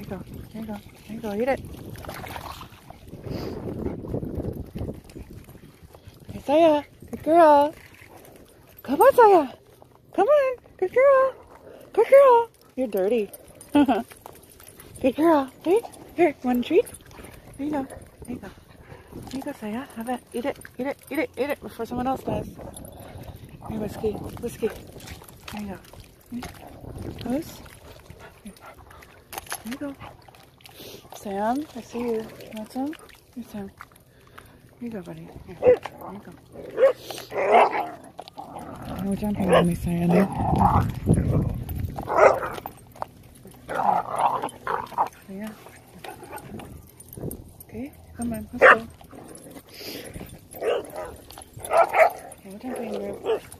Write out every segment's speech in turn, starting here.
There you go. There you go. There you go. Eat it. Hey, Saya. Good girl. Come on, Saya. Come on. Good girl. Good girl. You're dirty. Good girl. Hey, here. One treat? There you go. There you go. There you go, Saya. Have it. Eat it. Eat it. Eat it. Eat it before someone else does. Here, Whiskey. Whiskey. There you go. Here. Here. There you go. Sam, I see you. You want some? Here, Sam. Here you go, buddy. Here. There you go. No jumping on me. Yeah. Okay, come on, let's go. Jumping.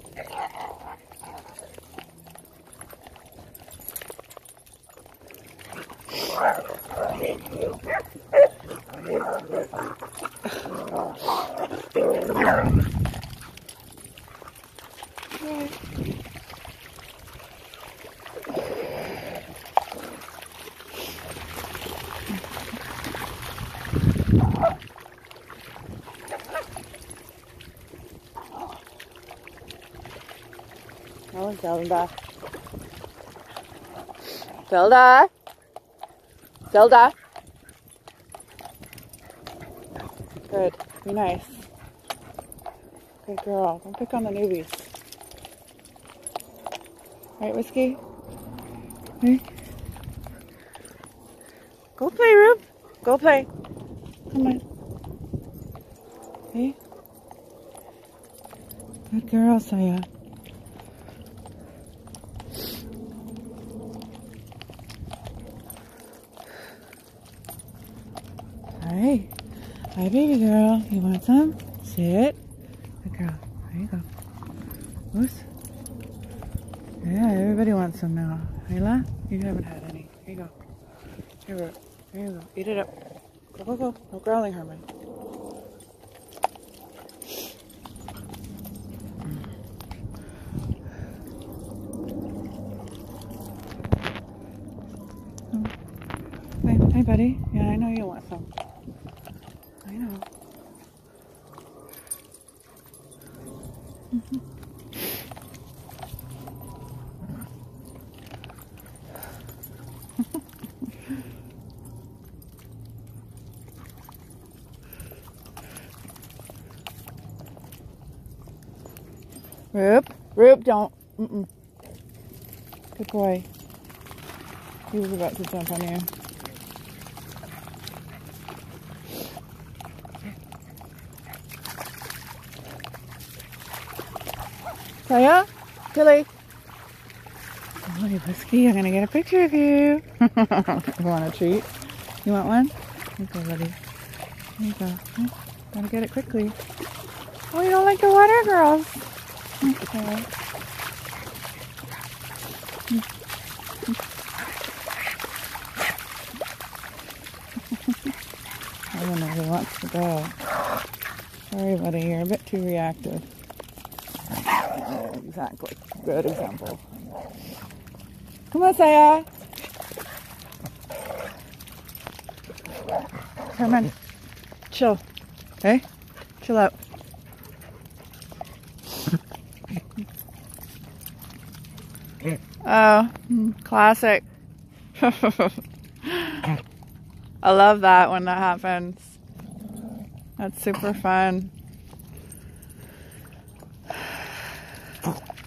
Zelda. Zelda. Zelda. Good. Be nice. Good girl. Don't pick on the newbies. Right, Whiskey? Hey. Go play, Rube. Go play. Come on. Hey. Good girl, Saya. Hi. Hi, baby girl. You want some? Sit. Good girl. There you go. Moose. Yeah, everybody wants some now. Ayla, you haven't had any. Here you go. Here. Here you go. Eat it up. Go, go, go. No growling, Herman. Mm. Hey, hey, buddy. Yeah, I know you want some. I know. Rube, Rube, don't. Mm-mm. Good boy. He was about to jump on you. Saya? Tilly? Oh, whiskey, I'm gonna get a picture of you. you want a treat? You want one? Here you go, buddy. Here you go. Oh, gotta get it quickly. Oh, you don't like the water, girls? Okay. I don't know who wants to go. Sorry, buddy, you're a bit too reactive. Exactly. Good example. Come on, Saya. Herman, chill. Okay? Chill out. Oh, classic. I love that when that happens. That's super fun. Boom.